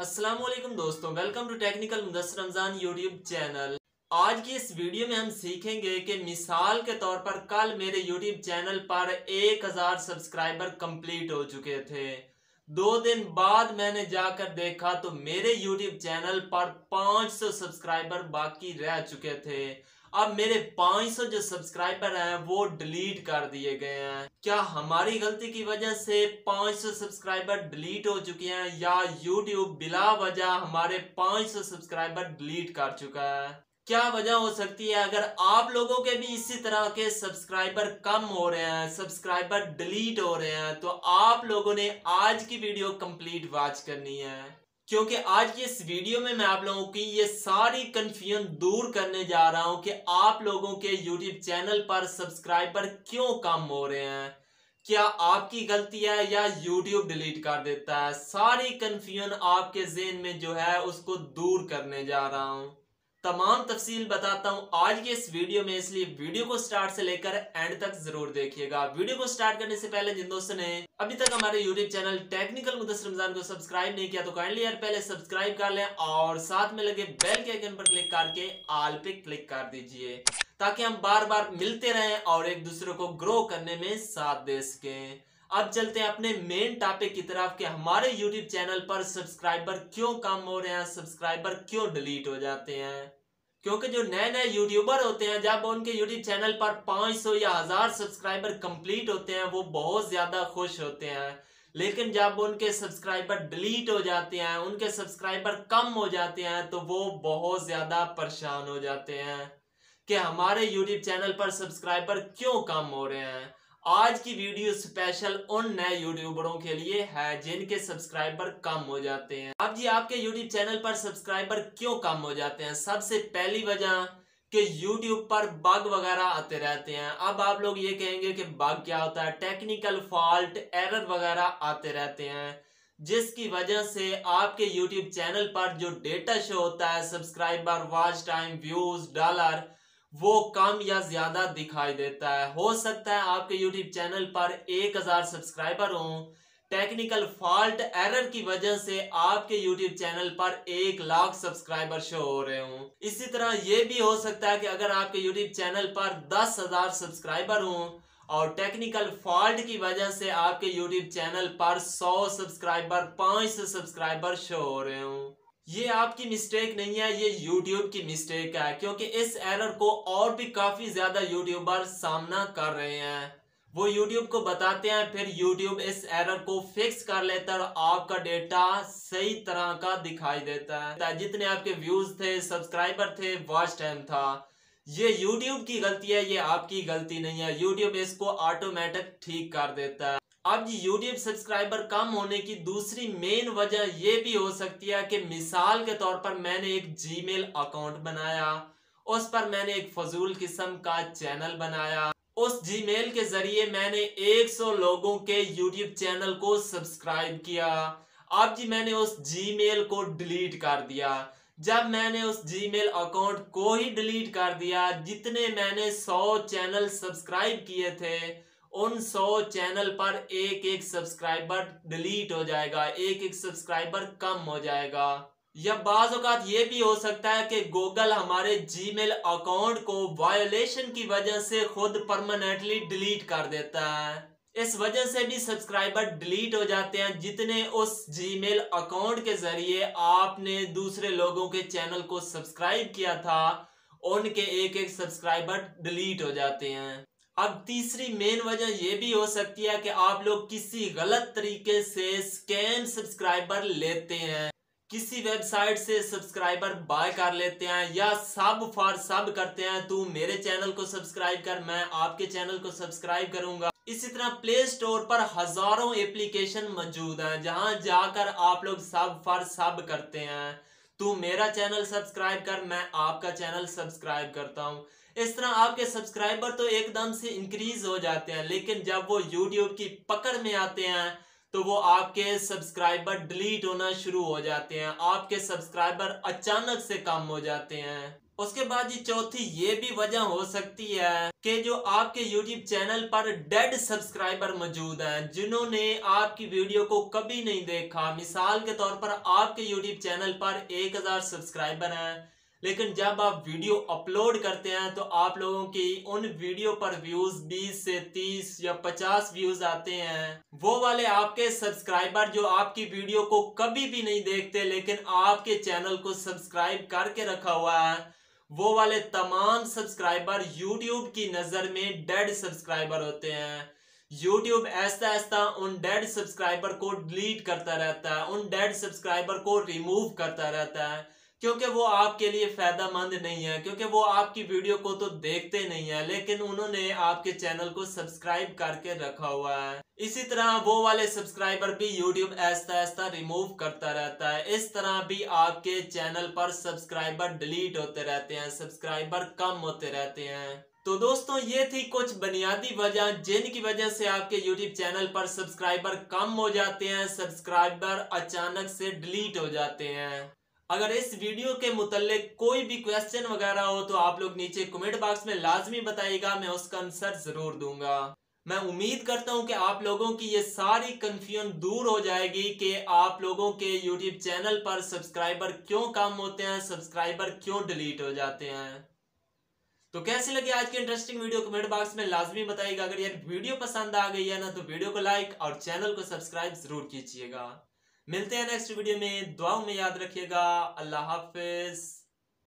वालेकुम दोस्तों welcome to technical Mudassar Ramzan YouTube channel आज की इस वीडियो में हम सीखेंगे कि मिसाल के तौर पर कल मेरे यूट्यूब चैनल पर 1000 सब्सक्राइबर कंप्लीट हो चुके थे। दो दिन बाद मैंने जाकर देखा तो मेरे यूट्यूब चैनल पर 500 सब्सक्राइबर बाकी रह चुके थे। अब मेरे 500 जो सब्सक्राइबर हैं, वो डिलीट कर दिए गए हैं। क्या हमारी गलती की वजह से 500 सब्सक्राइबर डिलीट हो चुके हैं, या YouTube बिला वजह हमारे 500 सब्सक्राइबर डिलीट कर चुका है? क्या वजह हो सकती है? अगर आप लोगों के भी इसी तरह के सब्सक्राइबर कम हो रहे हैं सब्सक्राइबर डिलीट हो रहे हैं तो आप लोगों ने आज की वीडियो कंप्लीट वॉच करनी है। क्योंकि आज की इस वीडियो में मैं आप लोगों की ये सारी कंफ्यूजन दूर करने जा रहा हूँ कि आप लोगों के यूट्यूब चैनल पर सब्सक्राइबर क्यों कम हो रहे हैं? क्या आपकी गलती है या यूट्यूब डिलीट कर देता है? सारी कंफ्यूजन आपके जेन में जो है उसको दूर करने जा रहा हूँ। तमाम तफसील बताता हूँ। आज के इस वीडियो में, इसलिए वीडियो को स्टार्ट से लेकर एंड तक ज़रूर देखिएगा। वीडियो को स्टार्ट करने से पहले जिन दोस्तों ने अभी तक हमारे YouTube channel technical Mudassar Ramzan को सब्सक्राइब नहीं किया तो काइंडली यार पहले सब्सक्राइब कर लें और साथ में लगे बेल के आइकन पर क्लिक करके आल पे क्लिक कर दीजिए, ताकि हम बार बार मिलते रहें और एक दूसरे को ग्रो करने में साथ दे सकें। अब चलते हैं अपने मेन टॉपिक की तरफ़ कि हमारे यूट्यूब चैनल पर सब्सक्राइबर क्यों कम हो रहे हैं सब्सक्राइबर क्यों डिलीट हो जाते हैं? क्योंकि जो नए नए यूट्यूबर होते हैं, जब उनके यूट्यूब चैनल पर 500 या हज़ार सब्सक्राइबर कंप्लीट होते हैं, वो बहुत ज़्यादा खुश होते हैं। लेकिन जब उनके सब्सक्राइबर डिलीट हो जाते हैं, उनके सब्सक्राइबर कम हो जाते हैं तो वो बहुत ज़्यादा परेशान हो जाते हैं कि हमारे यूट्यूब चैनल पर सब्सक्राइबर क्यों कम हो रहे हैं? आज की वीडियो स्पेशल उन नए यूट्यूबरों के लिए है जिनके सब्सक्राइबर कम हो जाते हैं। अब जी, आपके यूट्यूब चैनल पर सब्सक्राइबर क्यों कम हो जाते हैं? सबसे पहली वजह कि YouTube पर बग वगैरह आते रहते हैं। अब आप लोग ये कहेंगे कि बग क्या होता है? टेक्निकल फॉल्ट एरर वगैरह आते रहते हैं। जिसकी वजह से आपके YouTube चैनल पर जो डेटा शो होता है subscriber watch time views dollar वो कम या ज़्यादा दिखाई देता है। हो सकता है आपके यूट्यूब चैनल पर एक हज़ार सब्सक्राइबर हो। टेक्निकल फॉल्ट एरर की वजह से आपके यूट्यूब चैनल पर एक लाख सब्सक्राइबर शो हो रहे हो। इसी तरह ये भी हो सकता है कि अगर आपके यूट्यूब चैनल पर दस हज़ार सब्सक्राइबर हो और टेक्निकल फॉल्ट की वजह से आपके यूट्यूब चैनल पर सौ सब्सक्राइबर, पाँच सौ सब्सक्राइबर शो हो रहे हो। ये आपकी मिस्टेक नहीं है, ये यूट्यूब की मिस्टेक है, क्योंकि इस एरर को और भी काफ़ी ज़्यादा यूट्यूबर सामना कर रहे हैं। वो यूट्यूब को बताते हैं, फिर यूट्यूब इस एरर को फिक्स कर लेता है और आपका डेटा सही तरह का दिखाई देता है। जितने आपके व्यूज़ थे सब्सक्राइबर थे वॉच टाइम था। ये YouTube की गलती है, ये आपकी गलती नहीं है। YouTube इसको ऑटोमेटिक ठीक कर देता है। अब यूट्यूब सब्सक्राइबर कम होने की दूसरी मेन वजह यह भी हो सकती है कि मिसाल के तौर पर मैंने एक जीमेल अकाउंट बनाया, उस पर मैंने एक फजूल किस्म का चैनल बनाया। उस जीमेल के ज़रिए मैंने 100 लोगों के यूट्यूब चैनल को सब्सक्राइब किया। अब जी मैंने उस जीमेल को डिलीट कर दिया। जब मैंने उस जीमेल अकाउंट को ही डिलीट कर दिया, जितने मैंने 100 चैनल सब्सक्राइब किए थे उन सौ चैनल पर एक एक सब्सक्राइबर डिलीट हो जाएगा, एक एक सब्सक्राइबर कम हो जाएगा। या बाज अवत ये भी हो सकता है कि गूगल हमारे जीमेल अकाउंट को वायोलेशन की वजह से खुद परमानेंटली डिलीट कर देता है। इस वजह से भी सब्सक्राइबर डिलीट हो जाते हैं जितने उस जीमेल अकाउंट के ज़रिए आपने दूसरे लोगों के चैनल को सब्सक्राइब किया था, उनके एक एक सब्सक्राइबर डिलीट हो जाते हैं। अब तीसरी मेन वजह यह भी हो सकती है कि आप लोग किसी गलत तरीके से स्कैम सब्सक्राइबर लेते हैं। किसी वेबसाइट से सब्सक्राइबर बाय कर लेते हैं या सब फॉर सब करते हैं, तू मेरे चैनल को सब्सक्राइब कर, मैं आपके चैनल को सब्सक्राइब करूँगा। इसी तरह प्ले स्टोर पर हज़ारों एप्लीकेशन मौजूद हैं, जहाँ जाकर आप लोग सब फॉर सब करते हैं। तू मेरा चैनल सब्सक्राइब कर, मैं आपका चैनल सब्सक्राइब करता हूँ। इस तरह आपके सब्सक्राइबर तो एकदम से इंक्रीज हो जाते हैं, लेकिन जब वो यूट्यूब की पकड़ में आते हैं तो वो आपके सब्सक्राइबर डिलीट होना शुरू हो जाते हैं, आपके सब्सक्राइबर अचानक से कम हो जाते हैं। उसके बाद ये चौथी, ये भी वजह हो सकती है कि जो आपके YouTube चैनल पर डेड सब्सक्राइबर मौजूद हैं, जिन्होंने आपकी वीडियो को कभी नहीं देखा। मिसाल के तौर पर आपके YouTube चैनल पर 1000 सब्सक्राइबर हैं। लेकिन जब आप वीडियो अपलोड करते हैं तो आप लोगों की उन वीडियो पर व्यूज़ 20 से 30 या 50 व्यूज़ आते हैं। वो वाले आपके सब्सक्राइबर जो आपकी वीडियो को कभी भी नहीं देखते, लेकिन आपके चैनल को सब्सक्राइब करके रखा हुआ है, वो वाले तमाम सब्सक्राइबर यूट्यूब की नज़र में डेड सब्सक्राइबर होते हैं। यूट्यूब ऐसा ऐसा उन डेड सब्सक्राइबर को डिलीट करता रहता है, उन डेड सब्सक्राइबर को रिमूव करता रहता है। क्योंकि वो आपके लिए फ़ायदा मंद नहीं है, क्योंकि वो आपकी वीडियो को तो देखते नहीं है, लेकिन उन्होंने आपके चैनल को सब्सक्राइब करके रखा हुआ है। इसी तरह वो वाले सब्सक्राइबर भी यूट्यूब ऐसा ऐसा रिमूव करता रहता है। इस तरह भी आपके चैनल पर सब्सक्राइबर डिलीट होते रहते हैं, सब्सक्राइबर कम होते रहते हैं। तो दोस्तों, ये थी कुछ बुनियादी वजह जिनकी वजह से आपके YouTube चैनल पर सब्सक्राइबर कम हो जाते हैं, सब्सक्राइबर अचानक से डिलीट हो जाते हैं। अगर इस वीडियो के मुतलिक कोई भी क्वेश्चन वगैरह हो तो आप लोग नीचे कमेंट बॉक्स में लाजमी बताइएगा, मैं उसका आंसर ज़रूर दूँगा। मैं उम्मीद करता हूँ कि आप लोगों की ये सारी कंफ्यूजन दूर हो जाएगी कि आप लोगों के यूट्यूब चैनल पर सब्सक्राइबर क्यों कम होते हैं सब्सक्राइबर क्यों डिलीट हो जाते हैं। तो कैसी लगी आज की इंटरेस्टिंग वीडियो कमेंट बॉक्स में लाजमी बताइएगा। अगर ये वीडियो पसंद आ गई है ना तो वीडियो को लाइक और चैनल को सब्सक्राइब ज़रूर कीजिएगा। मिलते हैं नेक्स्ट वीडियो में। दुआओं में याद रखिएगा। अल्लाह हाफिज।